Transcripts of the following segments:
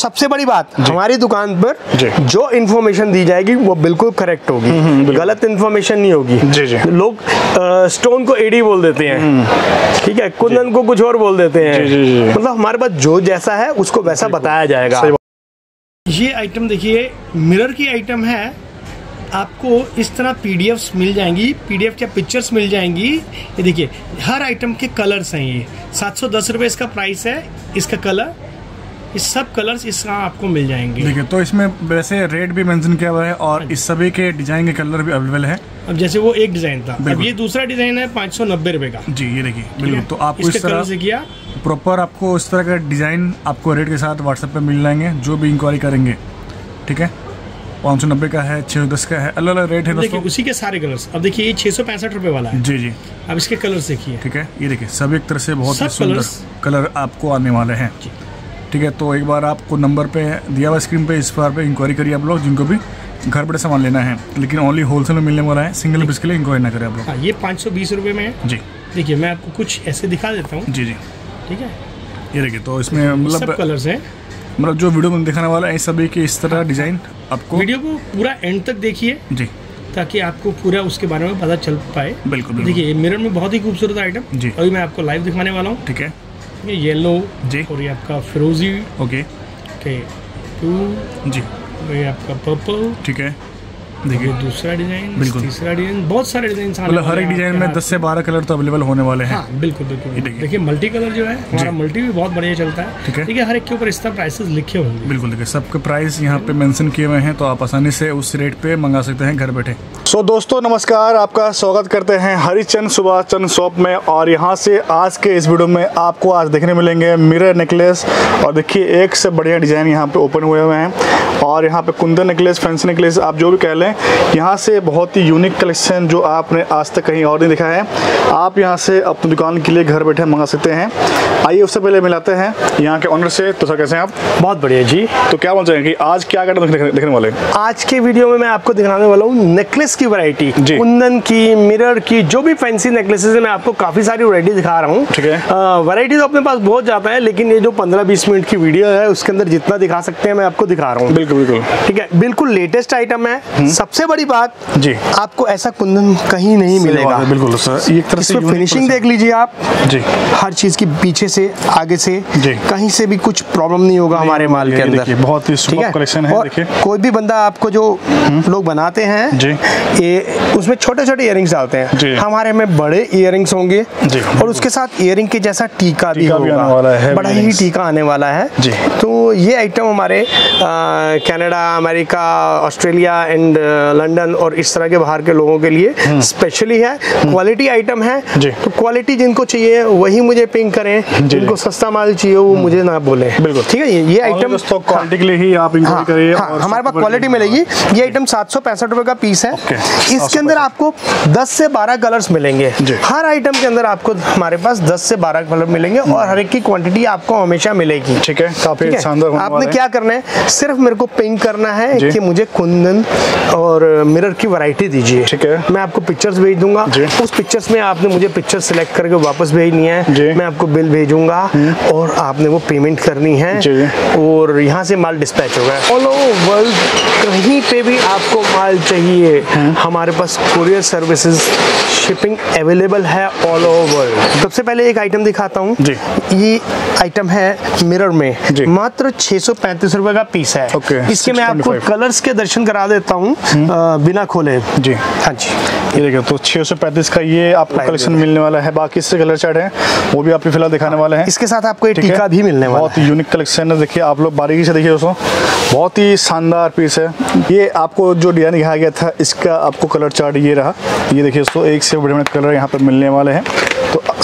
सबसे बड़ी बात हमारी दुकान पर जो। इन्फॉर्मेशन दी जाएगी वो बिल्कुल करेक्ट होगी। गलत इन्फॉर्मेशन नहीं होगी। जी, जी। लोग स्टोन को एडी बोल देते हैं। ठीक है? कुंदन को कुछ और बोल देते हैं। मतलब हमारे पास जो जैसा है उसको वैसा बताया जाएगा। ये आइटम देखिए मिरर की आइटम है। आपको इस तरह पीडीएफ्स मिल जाएँगी पीडीएफ या पिक्चर्स मिल जाएँगी? ये देखिए हर आइटम के कलर्स हैं ये। सात सौ दस रुपये इसका प्राइस है इसका कलर ये सब कलर्स इसका आपको मिल जाएँगे। देखिए तो इसमें वैसे रेट भी मेंशन किया हुआ है और इस सभी के डिज़ाइन के कलर भी अवेलेबल है। अब जैसे वो एक डिज़ाइन था। अब ये दूसरा डिज़ाइन है पाँच सौ नब्बे रुपये का। जी ये देखिए बिल्कुल। तो आपको इस तरह से किया। प्रॉपर आपको इस तरह का डिज़ाइन आपको रेट के साथ व्हाट्सएप पे मिल जाएँगे जो भी इंक्वायरी करेंगे। ठीक है? पाँच सौ नब्बे का है छः सौ दस का है अलग अलग रेट है देखिए उसी के सारे कलर्स अब देखिए ये छः सौ पैंसठ रुपये वाला है। जी जी। अब इसके कलर्स देखिए ठीक है? ये देखिए सब एक तरह से बहुत सुंदर कलर आपको आने वाले हैं। ठीक है तो एक बार आपको नंबर पे दिया हुआ स्क्रीन पे इस बार पे इंक्वायरी करिए आप लोग जिनको भी घर बैठे सामान लेना है। लेकिन ओनली होलसेल में मिलने वाला है सिंगल पीस के लिए इंक्वायरी ना करें आप लोग। हाँ ये पाँच सौ बीस रुपये में है। जी। देखिए मैं आपको कुछ ऐसे दिखा देता हूँ। जी जी। ठीक है? ये देखिए तो इसमें मतलब कलर्स हैं। मतलब जो वीडियो में दिखाने वाला है सभी के इस तरह डिज़ाइन आपको वीडियो को पूरा एंड तक देखिए। जी। ताकि आपको पूरा उसके बारे में पता चल पाए। बिल्कुल देखिए मिरर में बहुत ही खूबसूरत आइटम जी। अभी मैं आपको लाइव दिखाने वाला हूँ। ठीक है। ये येलो जी। और ये आपका फिरोजी ओके। के टू जी। ये आपका पर्पल ठीक है। देखिए। दूसरा डिज़ाइन बिल्कुल। तीसरा डिज़ाइन बहुत सारे डिज़ाइन मतलब हर एक डिज़ाइन में 10 से 12 कलर तो अवेलेबल होने वाले हैं। हाँ बिल्कुल बिल्कुल। देखिए। देखिए मल्टी कलर जो है हमारा मल्टी भी बहुत बढ़िया चलता है। ठीक है। ठीक है हर एक के ऊपर इस तरह प्राइसेस लिखे होंगे। बिल्कुल देखिए सबके प्राइस यहाँ पे मेंशन किए हुए हैं तो आप आसानी से उस रेट पे मंगा सकते हैं घर बैठे। सो दोस्तों नमस्कार आपका स्वागत करते हैं हरिचंद सुभाष चंद शॉप में और यहाँ से आज के इस वीडियो में आपको आज देखने मिलेंगे मिरर नेकलेस और देखिए एक से बढ़िया डिज़ाइन यहाँ पे ओपन हुए हुए हैं और यहाँ पे कुंदन नेकलेस फैंसी नेकलेस आप जो भी कह लें यहाँ से बहुत ही यूनिक कलेक्शन जो आपने आज तक कहीं और नहीं दिखा है। आप यहाँ से अपनी दुकान के लिए घर बैठे मंगा सकते हैं। आइए उससे पहले मिलाते हैं यहाँ के ऑनर से। तो सर कैसे हैं आप? बहुत बढ़िया जी। तो क्या बोल चाहेंगे आज क्या क्या देखने, वाले आज के वीडियो में मैं आपको दिखाने वाला हूँ नेकलेस की वरायटी। कुंदन की मिरर की जो भी फैंसी नेकलेसेस है मैं आपको काफ़ी सारी वैरायटी दिखा रहा हूँ। ठीक है। वैरायटी तो अपने पास बहुत ज़्यादा है लेकिन ये जो 15-20 मिनट की वीडियो है उसके अंदर जितना दिखा सकते हैं मैं आपको दिखा रहा हूँ। बिल्कुल बिल्कुल। ठीक है बिल्कुल लेटेस्ट आइटम है। सबसे बड़ी बात जी। आपको ऐसा कुंदन कहीं नहीं मिलेगा। बिल्कुल सर। एक तरह से फिनिशिंग देख लीजिए आप। जी। हर चीज़ की पीछे से आगे से कहीं से भी कुछ प्रॉब्लम नहीं होगा हमारे माल के अंदर। बहुत ही superb है, देखिए। कोई भी बंदा आपको जो लोग बनाते हैं जी। ये उसमें छोटे छोटे इयरिंग्स डालते हैं। हमारे में बड़े इयरिंग्स होंगे और उसके साथ इयरिंग के जैसा टीका भी होगा। बड़ा ही टीका आने वाला है। जी। तो ये आइटम हमारे Canada America Australia and London और इस तरह के बाहर के लोगों के लिए स्पेशली है क्वालिटी आइटम है। तो क्वालिटी जिनको चाहिए वही मुझे पिंक करें। जिनको सस्ता माल चाहिए वो मुझे ना बोले। बिल्कुल। ठीक है ये आइटम क्वालिटी के लिए ही आप हाँ, करिए हाँ, हमारे पास क्वालिटी मिलेगी। ये आइटम सात सौ पैंसठ रुपए का पीस है। इसके अंदर आपको 10 से 12 कलर्स मिलेंगे। हर आइटम के अंदर आपको हमारे पास 10 से 12 कलर मिलेंगे और हर एक की क्वांटिटी आपको हमेशा मिलेगी। ठीक है काफ़ी शानदार आपने क्या करना है? सिर्फ़ मेरे को पिंक करना है। कि मुझे कुंदन और मिरर की वैरायटी दीजिए। ठीक है। मैं आपको पिक्चर्स भेज दूँगा। उस पिक्चर्स में आपने मुझे पिक्चर सिलेक्ट करके वापस भेजनी। है। मैं आपको बिल भेजूँगा और आपने वो पेमेंट करनी है। और यहाँ से माल डिस्पैच होगा। ऑल ओवर वर्ल्ड कहीं पे भी आपको माल चाहिए हमारे पास कुरियर सर्विसेज़ शिपिंग अवेलेबल है ऑल ओवर वर्ल्ड सबसे पहले एक आइटम दिखाता हूँ। ये आइटम है मिरर में। मात्र छह सौ पैंतीस रुपए का पीस है। इसके मैं आपको कलर्स के दर्शन करा देता हूँ। बिना खोले। जी। हाँ जी। ये देखिए तो छः सौ पैंतीस का ये आपको कलेक्शन मिलने वाला है। बाकी इससे कलर चार्ट है वो भी आपको फ़िलहाल दिखाने वाले हैं। इसके साथ आपको ये टीका भी मिलने वाला बहुत यूनिक कलेक्शन है। देखिए आप लोग बारीकी से देखिए दोस्तों। बहुत ही शानदार पीस है। ये आपको जो डिज़ाइन दिखाया गया था इसका आपको कलर चार्ट ये रहा। ये देखिए दोस्तों एक से बड़े बड़े कलर यहाँ पर मिलने वाले हैं।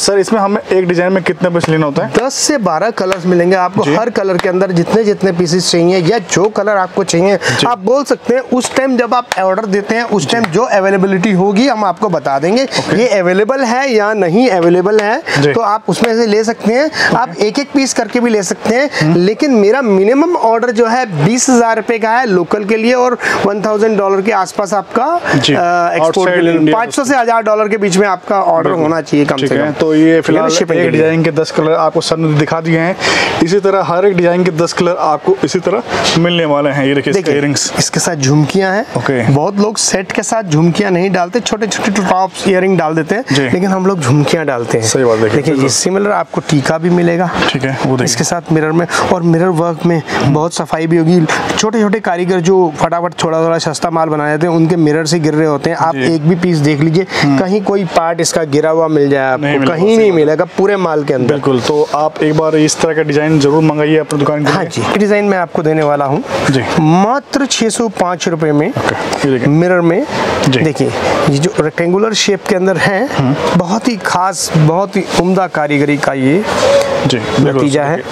सर इसमें हमें एक डिज़ाइन में कितने पीस लेना होता है? दस से बारह कलर्स मिलेंगे आपको हर कलर के अंदर जितने जितने पीसेस चाहिए या जो कलर आपको चाहिए। आप बोल सकते हैं उस टाइम जब आप ऑर्डर देते हैं उस टाइम जो। अवेलेबिलिटी होगी हम आपको बता देंगे ये अवेलेबल है या नहीं अवेलेबल है। तो आप उसमें से ले सकते हैं। आप एक एक पीस करके भी ले सकते हैं। लेकिन मेरा मिनिमम ऑर्डर जो है बीस हज़ार रुपए का है लोकल के लिए और वन थाउज़ेंड डॉलर के आसपास आपका। एक्सपोर्ट पाँच सौ से हज़ार डॉलर के बीच में आपका ऑर्डर होना चाहिए कम से कम। तो ये फ़िलहाल एक डिज़ाइन के दस कलर आपको सर ने दिखा दिए हैं। इसी तरह हर एक डिज़ाइन के दस कलर आपको इसी तरह मिलने वाले हैं। ये देखिए इसके इयरिंग्स इसके साथ झुमकियाँ हैं। ओके। बहुत लोग सेट के साथ झुमकियाँ नहीं डालते छोटे छोटे टॉप्स इयरिंग डाल देते हैं लेकिन हम लोग झुमकियाँ डालते हैं। सही बात देखिए, सिमिलर आपको टीका भी मिलेगा। ठीक है वो इसके साथ मिरर में और मिरर वर्क में बहुत सफ़ाई भी होगी। छोटे छोटे कारीगर जो फटाफट थोड़ा थोड़ा सस्ता माल बना देते हैं उनके मिरर से गिर रहे होते हैं। आप एक भी पीस देख लीजिए कहीं कोई पार्ट इसका गिरा हुआ मिल जाए आपको कहीं सही नहीं मिलेगा पूरे माल के अंदर। बिल्कुल। तो आप एक बार इस तरह का डिज़ाइन ज़रूर मंगाइए अपनी दुकान के हाँ जी डिज़ाइन मैं आपको देने वाला हूँ। मात्र छह सौ पाँच रुपए में मिरर में। देखिए ये जो रेक्टेंगुलर शेप के अंदर है बहुत ही खास बहुत ही उम्दा कारीगरी का ये जी नतीजा है।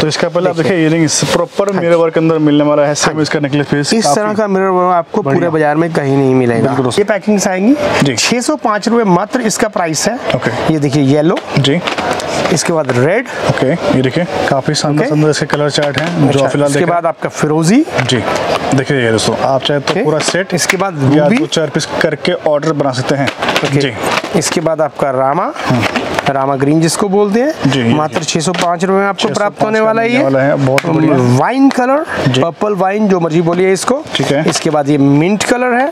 तो इसका पहले आप देखिए इयरिंग्स प्रॉपर मिरर वर्क के अंदर मिलने वाला है सेम इसका नेकलेस पीस इस तरह का मिरर वर्क आपको पूरे बाज़ार में कहीं नहीं मिलेगा। ये पैकिंग आएँगी। छः सौ पाँच रुपये मात्र इसका प्राइस है। ओके। ये देखिए येलो जी। इसके बाद रेड ओके ये देखिए काफ़ी शानदार। शानदार इसके कलर चार्ट हैं जो फ़िलहाल इसके बाद आपका फिरोजी जी देखिए ये दोस्तों आप चाहे तो। पूरा सेट इसके बाद दो चार पीस करके ऑर्डर बना सकते हैं। जी। इसके बाद आपका रामा रामा ग्रीन जिसको बोलते हैं मात्र छः सौ पाँच रुपये में आपको प्राप्त होने वाला है है, बहुत वाइन कलर पर्पल वाइन जो। मर्ज़ी बोलिए इसको। ठीक है। इसके बाद ये मिंट कलर है।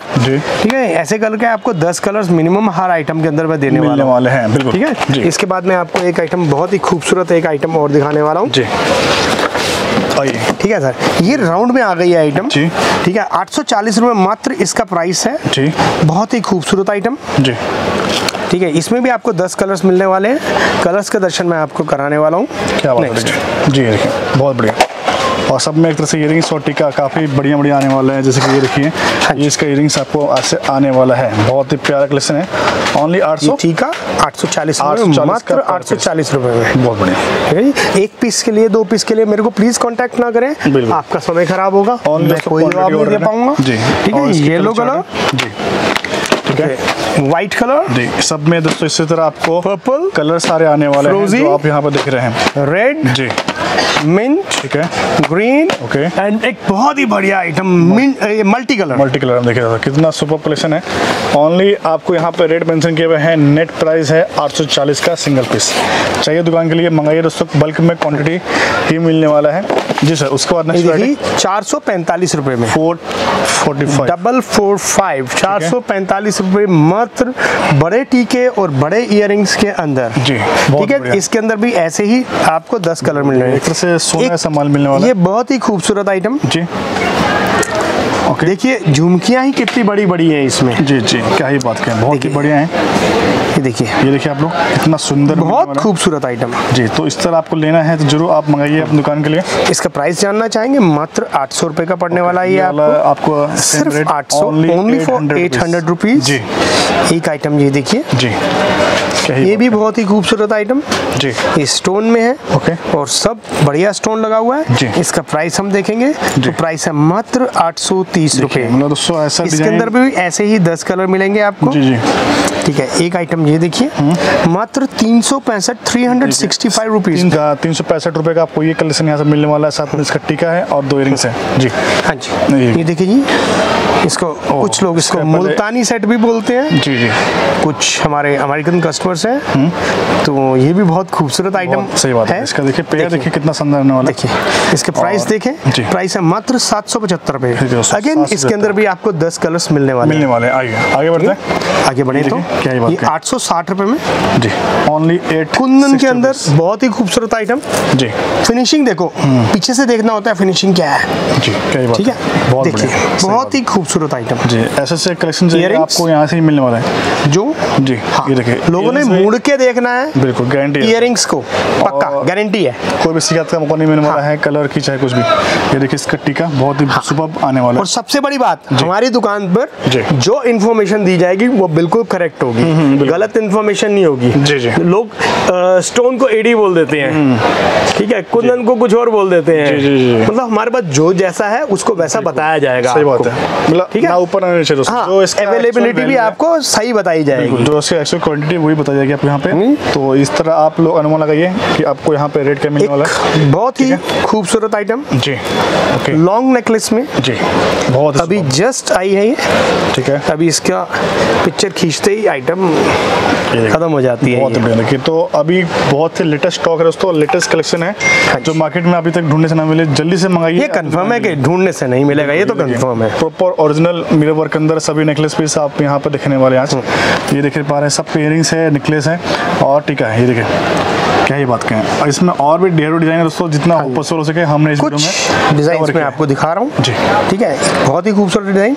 ठीक है ऐसे कलर करके आपको दस कलर्स मिनिमम हर आइटम के अंदर मैं देने वाला वाले हैं बिल्कुल। ठीक है? इसके बाद मैं आपको एक आइटम बहुत ही खूबसूरत एक आइटम और दिखाने वाला हूँ। ठीक है सर। ये राउंड में आ गई है आइटम जी। ठीक है आठ सौ चालीस रूपए मात्र इसका प्राइस है। जी। बहुत ही खूबसूरत आइटम जी। ठीक है इसमें भी आपको 10 कलर्स मिलने वाले हैं। कलर्स का दर्शन मैं आपको कराने वाला हूँ। क्या बात है जी देखिए बहुत बढ़िया। और सब में एक तरह से इयरिंग्स और टीका काफ़ी बढ़िया बढ़िया आने वाला है जैसे कि ये देखिए जी। ये इसका इयरिंग्स आपको आज से आने वाला है। बहुत ही प्यारा कलेक्शन है। ओनली आठ सौ? है आठ सौ चालीस मात्र आठ सौ चालीस रुपये में। बहुत बढ़िया। है एक पीस के लिए दो पीस के लिए मेरे को प्लीज़ कांटेक्ट ना करें। आपका समय खराब होगा। मैं कोई जवाब नहीं दे पाऊँगा। जी। ठीक है येलो कलर जी। ठीक है। व्हाइट कलर जी सब में दोस्तों इसी तरह आपको पर्पल कलर सारे आने वाले हैं जो आप यहाँ पर देख रहे हैं। रेड जी। मिंट ठीक है। ग्रीन ओके एंड एक बहुत ही बढ़िया item mint multi colour multi colour में देखिए कितना सुपर कलेक्शन है। ओनली आपको यहाँ पे रेट मेंशन किए हुए हैं नेट प्राइस है 840 का सिंगल पीस चाहिए दुकान के लिए मंगाइए दोस्तों बल्क में क्वांटिटी ही मिलने वाला है। जी सर उसके बाद नेक्स्ट चार सौ पैंतालीस रुपये में। Four forty five double four five चार सौ पैंतालीस रुपये मात्र बड़े टीके और बड़े इयरिंग्स के अंदर। जी, ठीक है इसके अंदर भी ऐसे ही आपको दस कलर मिल रहे एक तरह से सोना ऐसा माल मिलने वाला ये बहुत ही खूबसूरत आइटम जी। ओके देखिए झुमकियाँ ही कितनी बड़ी बड़ी हैं इसमें। जी जी। क्या ही बात करें बहुत ही बढ़िया है। ये देखिए। ये देखिए आप लोग कितना सुंदर बहुत खूबसूरत आइटम जी तो इस तरह आपको लेना है तो ज़रूर आप मंगाइए अपनी दुकान के लिए। इसका प्राइस जानना चाहेंगे मात्र आठ सौ रुपये का पड़ने वाला है ये आपको। आपको सिर्फ़ आठ सौ only for eight hundred rupees जी। एक आइटम ये देखिए। जी। ये भी बहुत ही खूबसूरत आइटम जी। ये स्टोन में है ओके। और सब बढ़िया स्टोन लगा हुआ है। जी। इसका प्राइस हम देखेंगे। जी। तो प्राइस है मात्र आठ सौ तीस रुपये मतलब दोस्तों ऐसा इसके अंदर भी ऐसे ही दस कलर मिलेंगे आपको। जी जी। ठीक है एक आइटम ये देखिए। मात्र तीन सौ पैंसठ three hundred sixty five rupees तीन का तीन सौ पैंसठ रुपये का आपको ये कलेक्शन यहाँ से मिलने वाला है। साथ में इसका टीका है और दो इयरिंग्स है। जी। हाँ जी। ये देखिए जी इसको कुछ लोग इसको मुल्तानी सेट भी बोलते हैं। जी जी। कुछ हमारे अमेरिकन कस्टमर्स हैं। तो ये भी बहुत खूबसूरत आइटम सही बात है। इसका देखिए पेयर देखिए। कितना सुंदर रहने वाला। देखिए इसके प्राइस देखें। प्राइस है मात्र सात सौ पचहत्तर रुपये अगेन इसके अंदर भी आपको दस कलर्स मिलने वाले मिलने वाले आइए आगे बढ़ते हैं। आगे बढ़े तो। क्या बात ये आठ सौ साठ रुपये में। जी ओनली एट कुंदन के अंदर बहुत ही खूबसूरत आइटम जी। फिनिशिंग देखो। पीछे से देखना होता है फिनिशिंग क्या है। जी क्या ठीक है? बहुत बहुत ही। खूबसूरत आइटम। जी ऐसे कलेक्शन आपको यहाँ से ही मिलने वाला है। जो? जी हाँ, ये देखिए लोगों ने मुड़ के देखना है। बिल्कुल गारंटी है। इयरिंग्स को पक्का गारंटी है। कोई भी शिकायत का मौका नहीं मिलने वाला हाँ। है कलर की चाहे कुछ भी। ये देखिए इसका टीका बहुत ही सुपर आने वाला और सबसे बड़ी बात हमारी दुकान पर जो। इन्फॉर्मेशन दी जाएगी वो बिल्कुल करेक्ट होगी। गलत इन्फॉर्मेशन नहीं होगी। जी, जी। लोग स्टोन को एडी बोल देते हैं। ठीक है? कुंदन को कुछ और बोल देते हैं। मतलब हमारे पास जो जैसा है उसको वैसा बताया जाएगा सही बात है। मतलब ठीक है? ना ऊपर दोस्तों हाँ इसका अवेलेबिलिटी भी आपको सही बताई जाएगी। जो एक्चुअल क्वांटिटी वही बता जाएगी आपको यहाँ पे। हम्म। तो इस तरह आप लोग अनुमान लगाइए कि आपको यहाँ पे रेट क्या मिलने वाला है बहुत ही खूबसूरत आइटम जी। ओके। लॉन्ग नेकलेस में। जी। बहुत अभी जस्ट आई है ये। ठीक है। अभी इसका पिक्चर खींचते ही आइटम खत्म हो जाती है बहुत बढ़िया। देखिए तो अभी बहुत ही लेटेस्ट स्टॉक है दोस्तों। लेटेस्ट कलेक्शन है। जो मार्केट में अभी तक ढूँढने से ना मिले जल्दी से मंगाइए। ये कंफर्म है कि ढूँढने से नहीं मिलेगा। ये तो कंफर्म है। प्रॉपर ओरिजिनल मिरर वर्क अंदर सभी नेकलेस पीस आप यहाँ पर देखने वाले आज। हम्म। ये देख पा रहे हैं सब इयरिंग्स है। नेकलेस है। और टीका है ये देखिए क्या ही बात कहें। और इसमें और भी ढेरों डिज़ाइन है दोस्तों जितना पॉसिबल हो सके हमने इस वीडियो में डिज़ाइन में आपको दिखा रहा हूँ। जी। ठीक है बहुत ही खूबसूरत डिज़ाइन।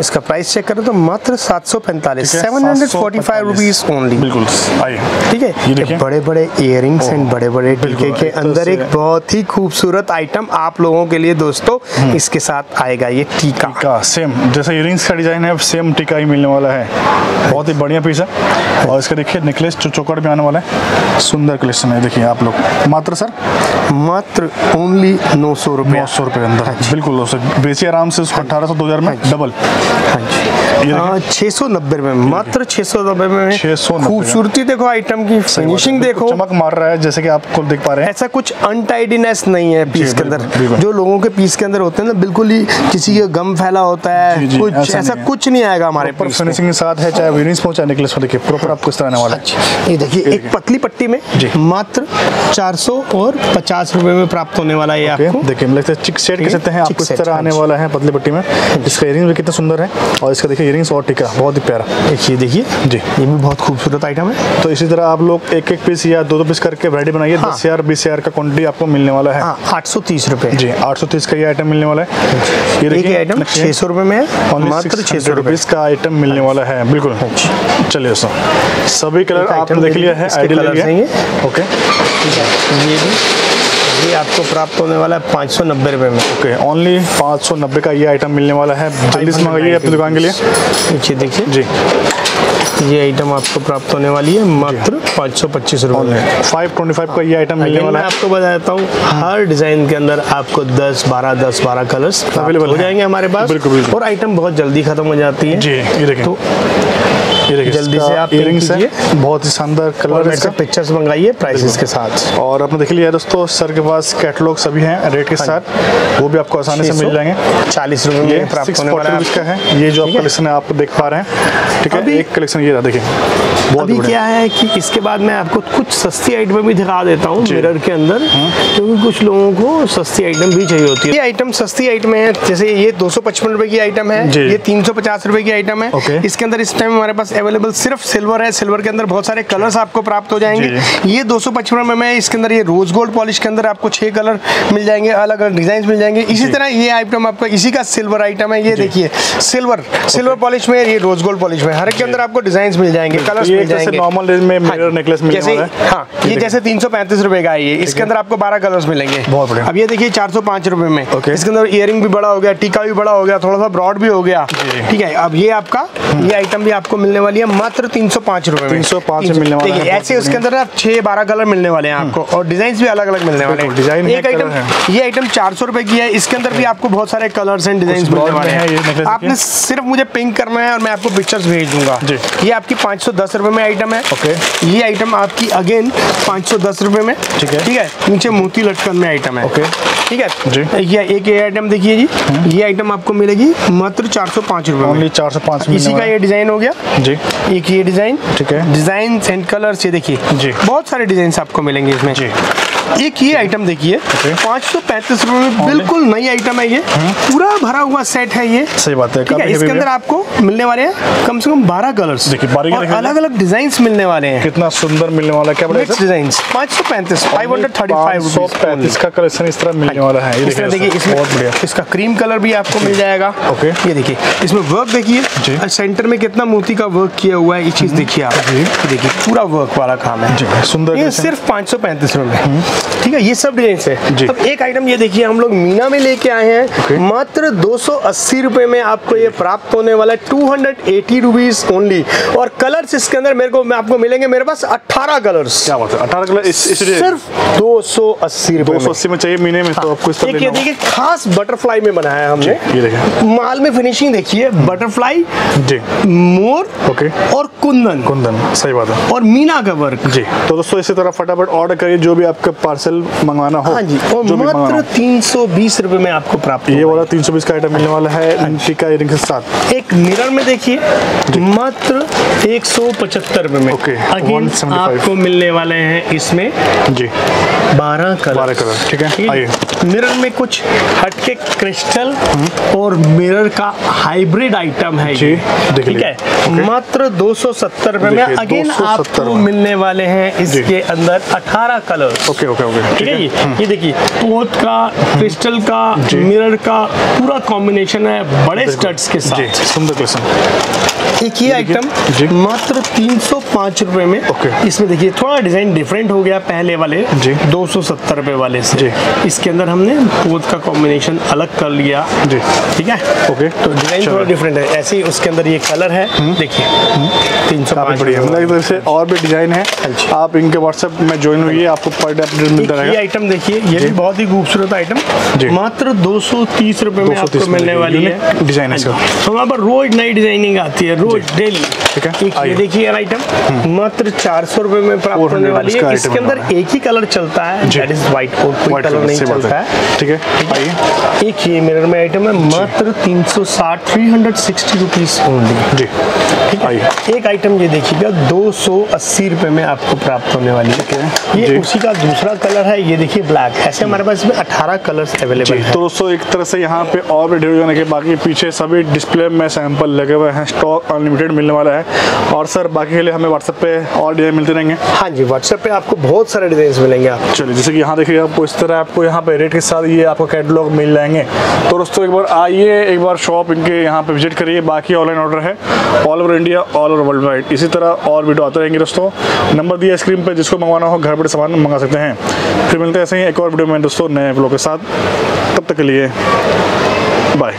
इसका प्राइस चेक करें तो मात्र सात सौ पैंतालीस seven hundred forty five rupees only बिल्कुल आइए। ठीक ये है देखिए। बड़े बड़े इयरिंग्स एंड बड़े बड़े टीके के तो अंदर एक बहुत ही खूबसूरत आइटम आप लोगों के लिए दोस्तों इसके साथ आएगा ये टीका। टीका सेम जैसे इयरिंग्स का डिज़ाइन है सेम टीका ही मिलने वाला है। बहुत ही बढ़िया पीस है। और इसका देखिए नेकलेस जो चौकड़ में आने वाला है। सुंदर कलेक्शन है देखिए आप लोग। मात्र सर? मात्र ओनली नौ सौ रुपये। नौ सौ रुपये अंदर। बिल्कुल दोस्तों बेचिए आराम से उसको अठारह सौ दो हज़ार में डबल। हाँ छः सौ नब्बे में मात्र छः सौ नब्बे में। 690 में। खूबसूरती देखो आइटम की फिनिशिंग देखो। चमक मार रहा है जैसे कि आप खुद देख पा रहे हैं। ऐसा कुछ अनटाइडीनेस नहीं है पीस के अंदर। जो लोगों के पीस के अंदर होते हैं ना बिल्कुल ही किसी के गम फैला होता है। कुछ ऐसा कुछ नहीं आएगा हमारे फिनिशिंग के साथ है चाहे इयरिंग्स हो चाहे नेकलेस हो देखिए। प्रॉपर आपको इस तरह आने वाला। है ये देखिए एक पतली पट्टी में मात्र 400 और 50 रुपए में प्राप्त होने वाला है आपको। देखिए लगता है चिक सेट कह सकते हैं आपको इस तरह हाँ आने वाला है पतली पट्टी में। इसका इयरिंग्स भी कितना सुंदर है और इसका देखिए इयरिंग्स और टीका बहुत ही प्यारा। देखिए देखिए जी। ये भी बहुत खूबसूरत आइटम है। तो इसी तरह आप लोग एक एक पीस या दो दो पीस करके वैरायटी बनाइए हाँ। दस हज़ार बीस हज़ार का क्वांटिटी आपको मिलने वाला है। हाँ आठ सौ तीस रुपए। जी आठ सौ तीस का ये आइटम मिलने वाला है। ये देखिए आइटम छः सौ रुपए में है मात्र छः सौ रुपए। रुपीज़ का आइटम मिलने वाला है बिल्कुल। चलिए दोस्तों सभी कलर आपने देख लिया है आईडी कलर है ओके। ठीक है ये भी ये आपको प्राप्त होने वाला है पाँच सौ नब्बे रुपये में। ओके ओनली पाँच सौ नब्बे का ये आइटम मिलने वाला है। जल्दी से मंगाइए अपनी दुकान के लिए। नीचे देखिए। जी। ये आइटम आपको प्राप्त होने वाली है मात्र पाँच सौ पच्चीस रुपये में। फाइव ट्वेंटी फाइव का ये आइटम मिलने वाला है। आपको बता देता हूँ हर डिज़ाइन के अंदर आपको 10 12 10 12 कलर्स Available हो। जाएँगे हमारे पास। बिल्कुल, बिल्कुल। और आइटम बहुत जल्दी खत्म हो जाती है। जी ये देखिए तो ये जल्दी से आप earrings है। बहुत ही शानदार कलर है इसका। पिक्चर्स मंगाइए प्राइसेस के साथ। और आपने देख लिया दोस्तों सर के पास कैटलॉग सभी हैं रेट के साथ। वो भी आपको आसानी से मिल जाएँगे। चालीस रुपये में प्राप्त होने वाला है का। है। ये जो आप कलेक्शन है। आप देख पा रहे हैं ठीक है एक कलेक्शन ये रहा देखिए अभी क्या है कि इसके बाद मैं आपको कुछ सस्ती आइटम भी दिखा देता हूँ मिरर के अंदर क्योंकि कुछ लोगों को सस्ती आइटम भी चाहिए होती है। ये आइटम सस्ती आइटम है जैसे ये दो सौ पचपन रुपए की आइटम है ये तीन सौ पचास रुपए की आइटम है। इसके अंदर इस टाइम हमारे पास अवेलेबल सिर्फ़ सिल्वर है। सिल्वर के अंदर बहुत सारे कलर्स आपको प्राप्त हो जाएँगे। ये दो सौ पचपन में इसके अंदर ये रोज गोल्ड पॉलिश के अंदर आपको छह कलर मिल जाएँगे अलग अलग डिज़ाइन मिल जाएँगे। इसी तरह ये आइटम आपका इसी का सिल्वर आइटम है। ये देखिए सिल्वर सिल्वर पॉलिश में ये रोज गोल्ड पॉलिश में हर एक के अंदर आपको डिज़ाइन मिल जाएँगे कलर मिल जाएँगे। नॉर्मल रेंज में मिरर नेकलेस मिलने जैसे हाँ। ये जैसे तीन सौ पैंतीस रुपए का है ये इसके अंदर आपको बारह कलर्स मिलेंगे। बहुत बढ़िया। अब ये देखिए चार सौ पाँच रुपए में। इसके अंदर इयरिंग भी बड़ा हो गया टीका भी बड़ा हो गया थोड़ा सा ब्रॉड भी हो गया। ठीक है अब ये आपका ये आइटम भी आपको मिलने वाली है मात्र तीन सौ पाँच रुपए में। 305 में मिलने वाला है, ऐसे उसके अंदर आप छह बारह कलर मिलने वाले हैं आपको और डिज़ाइन भी अलग अलग मिलने वाले बिल्कुल, डिज़ाइन है, एक आइटम ये आइटम चार सौ रुपए की है इसके अंदर भी आपको बहुत सारे कलर्स एंड डिज़ाइन मिलने वाले हैं। आपने सिर्फ़ मुझे पिंक करना है और मैं आपको पिक्चर्स भेज दूँगा। ये आपकी पाँच सौ दस रुपए में आइटम है। ओके। okay. ये आइटम आपकी अगेन पाँच सौ दस रुपए में। ठीक है। ठीक है? नीचे मोती लटकन में आइटम है। ओके। ठीक है? जी। ये एक ये आइटम देखिए जी। ये आइटम आपको मिलेगी मात्र चार सौ पाँच रुपए चार सौ पाँच इसी का ये डिज़ाइन हो गया। जी। एक ये डिज़ाइन ठीक है। डिज़ाइन एंड कलर्स ये देखिए। जी। बहुत सारे डिज़ाइन आपको मिलेंगे इसमें। जी। एक ये आइटम देखिए। पाँच सौ पैंतीस रुपए में बिल्कुल नई आइटम है ये। पूरा भरा हुआ सेट है ये। सही बात है। है? इसके अंदर आपको मिलने वाले हैं कम से कम बारह कलर्स देखिए, बारीकी और अलग अलग डिज़ाइन मिलने वाले हैं। कितना सुंदर मिलने वाला क्या डिज़ाइन पाँच सौ पैंतीस फाइव हंड्रेड थर्टी सौ पैंतीस का कलेक्शन इस तरह मिलने वाला है। ये देखिए इसमें बहुत बढ़िया। इसका क्रीम कलर भी आपको मिल जाएगा। ओके। ये देखिए इसमें वर्क देखिए। सेंटर में कितना मोती का वर्क किया हुआ है ये चीज़ देखिए आप। देखिए पूरा वर्क वाला काम है। सुंदर ये सिर्फ़ पाँच सौ पैंतीस रुपए। में ठीक है ये सब डिज़ाइन। है। अब एक आइटम ये देखिए हम लोग मीना में लेके आए हैं। मात्र दो सौ अस्सी रुपए में आपको ये प्राप्त होने वाला है। Two hundred eighty rupees only और कलर्स इसके अंदर मेरे को मैं आपको मिलेंगे मेरे पास अट्ठारह कलर्स क्या बात है? अठारह कलर इस इस सिर्फ़ दो सौ अस्सी दो रुपए सौ अस्सी में चाहिए महीने में तो आपको इस ये देखिए खास बटरफ्लाई में बनाया है हमने। ये देखिए। माल में फिनिशिंग देखिए बटरफ्लाई जी। मोर ओके और कुंदन। कुंदन सही बात है। और मीना का वर्क जी तो दोस्तों इसी तरह फटाफट ऑर्डर करिए जो भी आपका पार्सल मंगवाना हो हाँ जी और मात्र हो। तीन सौ बीस रुपए में आपको प्राप्त ये वाला तीन सौ बीस का आइटम मिलने वाला है टीका इयरिंग के साथ। एक मिरर में देखिए मात्र एक सौ पचहत्तर रुपए में Okay, अगेन आपको मिलने वाले हैं इसमें जी। बारह कलर। बारह कलर ठीक है? आइए। मिरर में कुछ हटके क्रिस्टल और मिरर का हाइब्रिड आइटम है जी, ठीक। है? मात्र दो सौ सत्तर रुपए में अगेन आपको मिलने वाले हैं इसके अंदर अठारह कलर ओके ओके ओके। ठीक है ये ये देखिए पोत का क्रिस्टल का मिरर का पूरा कॉम्बिनेशन है बड़े स्टड्स के साथ। सुंदर क्वेश्चन एक ये आइटम जी। मात्र तीन सौ पाँच रुपए में। ओके। इसमें देखिए थोड़ा डिज़ाइन डिफरेंट हो गया पहले वाले जी। दो सौ सत्तर रुपए वाले से। जी। इसके अंदर हमने पोत का कॉम्बिनेशन अलग कर लिया। जी। ठीक है? ओके। तो डिज़ाइन थोड़ा डिफरेंट है। ऐसे ही उसके अंदर ये कलर है। देखिए। तीन सौ बढ़िया। से और भी डिज़ाइन है। आप इनके व्हाट्सएप में ज्वाइन हुई आपको पर डे अपडेट मिलता ये आइटम देखिए ये भी बहुत ही खूबसूरत आइटम मात्र दो सौ तीस रुपए में आपको मिलने वाली है। डिज़ाइन है हाँ। हमारे पर रोज नई डिज़ाइनिंग आती है रोज डेली ठीक है, एक ये देखिए आइटम मात्र चार सौ रुपए में प्राप्त होने वाली है। इसके अंदर एक ही कलर चलता है। दैट इज़ व्हाइट और कोई कलर नहीं चलता है। ठीक है आइए। एक ये मिरर में आइटम है मात्र तीन सौ साठ three hundred sixty rupees only जी। ठीक है? एक आइटम ये देखिएगा दो सौ अस्सी रुपए में आपको प्राप्त होने वाली है। ये उसी का दूसरा कलर है ये देखिए ब्लैक ऐसे हमारे पास इसमें अठारह कलर्स अवेलेबल है। दोस्तों एक तरह से यहाँ पे और भी ढेर जाने के बाकी पीछे सभी डिस्प्ले में सैंपल लगे हुए हैं। स्टॉक अनलिमिटेड मिलने वाला है। और सर बाकी के लिए हमें व्हाट्सएप पे और डिज़ाइन मिलते रहेंगे। हाँ जी व्हाट्सएप पे आपको बहुत सारे डिज़ाइन मिलेंगे आप चलिए जैसे कि यहाँ देखिए आपको इस तरह आपको यहाँ पे रेट के साथ ये आपको कैटलॉग मिल जाएँगे। तो दोस्तों एक बार आइए एक बार शॉप इनके यहाँ पे विज़िट करिए। बाकी ऑनलाइन ऑर्डर है all over India all over world wide इसी तरह और वीडियो आते रहेंगे दोस्तों। नंबर दिया स्क्रीन पे जिसको मंगवाना हो घर बैठे सामान मंगा सकते हैं। फिर मिलते हैं ऐसे ही एक और वीडियो में दोस्तों नए ब्लॉग के साथ। तब तक के लिए बाय